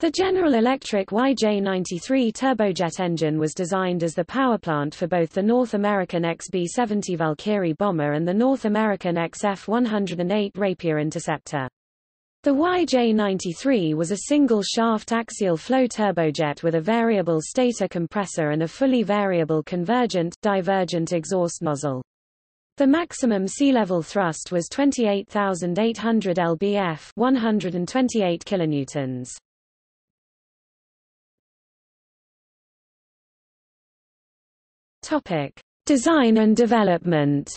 The General Electric YJ93 turbojet engine was designed as the powerplant for both the North American XB-70 Valkyrie bomber and the North American XF-108 Rapier interceptor. The YJ93 was a single-shaft axial flow turbojet with a variable stator compressor and a fully variable convergent, divergent exhaust nozzle. The maximum sea level thrust was 28,800 lbf 128 kilonewtons. Topic: Design and development.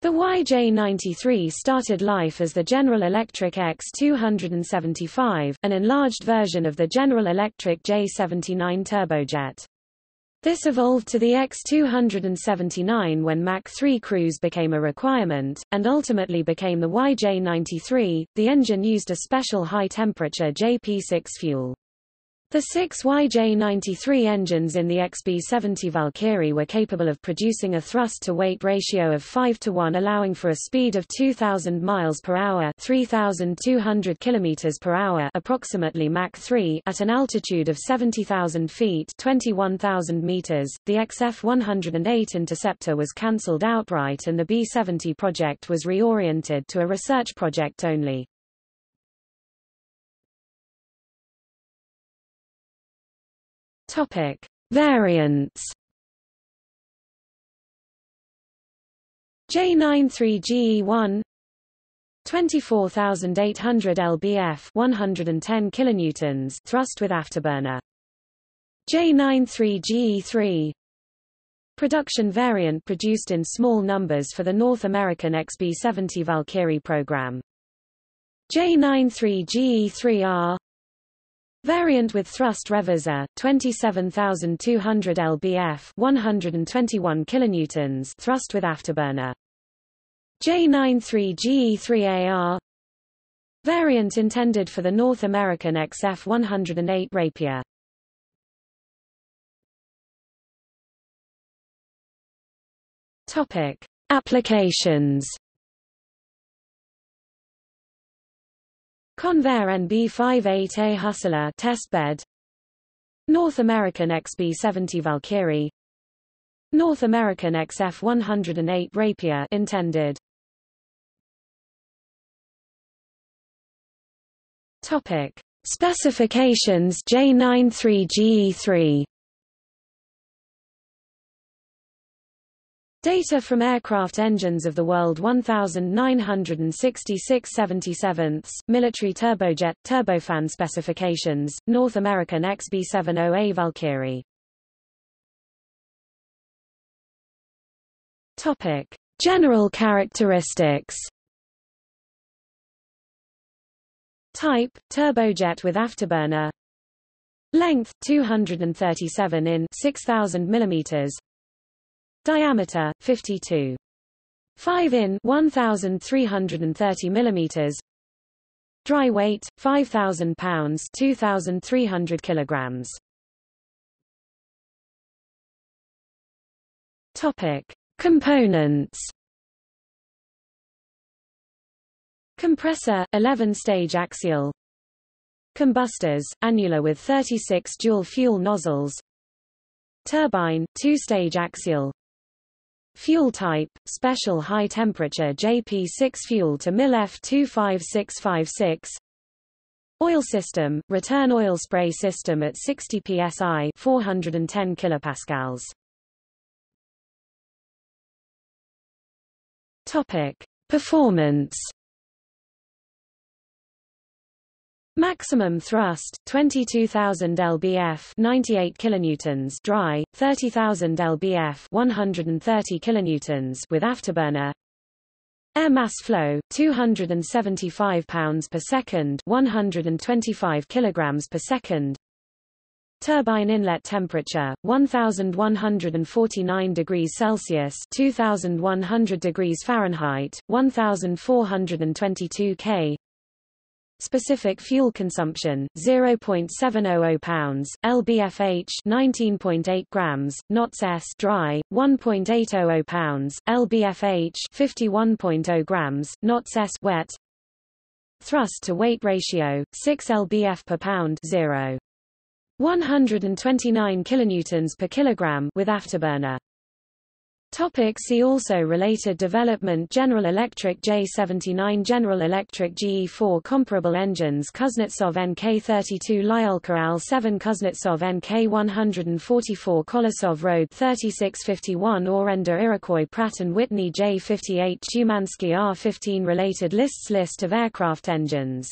The YJ93 started life as the General Electric X275, an enlarged version of the General Electric J79 turbojet. This evolved to the X279 when Mach 3 cruise became a requirement, and ultimately became the YJ93. The engine used a special high-temperature JP6 fuel. The six YJ-93 engines in the XB-70 Valkyrie were capable of producing a thrust-to-weight ratio of 5 to 1 allowing for a speed of 2,000 miles per hour 3,200 kilometers per hour approximately Mach 3 at an altitude of 70,000 feet 21,000 meters. The XF-108 interceptor was cancelled outright and the B-70 project was reoriented to a research project only. Topic: Variants. J93GE1 24800 lbf 110 kilonewtons thrust with afterburner J93GE3 production variant produced in small numbers for the North American XB-70 Valkyrie program J93GE3R Variant with thrust reverser, 27,200 lbf 121 kilonewtons thrust with afterburner. J93GE3AR Variant intended for the North American XF-108 Rapier. Topic. Applications Convair NB58A Hustler testbed North American XB70 Valkyrie. North American XF108 Rapier intended. Topic. Specifications J93GE3 Data from aircraft engines of the world 1966 77 military turbojet, turbofan specifications, North American XB-70A Valkyrie. Topic: General characteristics. Type: turbojet with afterburner. Length: 237 in 6000 mm Diameter 52. 5 in 1330 millimeters. Dry weight 5000 pounds 2300 kilograms. Topic: Components. Compressor 11 stage axial. Combustors annular with 36 dual fuel nozzles. Turbine 2 stage axial. Fuel type, special high-temperature JP6 fuel to MIL F25656 Oil system, return oil spray system at 60 psi 410 kilopascals. Topic: Performance Maximum thrust 22,000 lbf 98 kilonewtons. Dry 30,000 lbf 130 kilonewtons with afterburner. Air mass flow 275 pounds per second 125 kilograms per second. Turbine inlet temperature 1149 degrees Celsius 2100 degrees Fahrenheit 1422 K Specific fuel consumption 0.700 pounds, lbfh 19.8 grams, knots s dry 1.800 pounds, lbfh 51.0 grams, knots s wet. Thrust to weight ratio 6 lbf per pound 0. 129 kilonewtons per kilogram with afterburner. Topic see also Related development General Electric J79 General Electric GE4 Comparable engines Kuznetsov NK32 Lyulka AL7 Kuznetsov NK144 Kolesov Road 3651 Orenda Iroquois Pratt & Whitney J58 Tumansky R15 Related lists List of aircraft engines